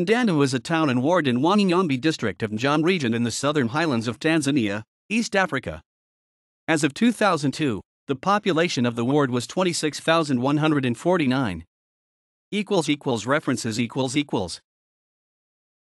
Mdandu is a town and ward in Wanging'ombe district of Njombe region in the southern highlands of Tanzania, East Africa. As of 2002, the population of the ward was 26,149. Equals equals references equals equals.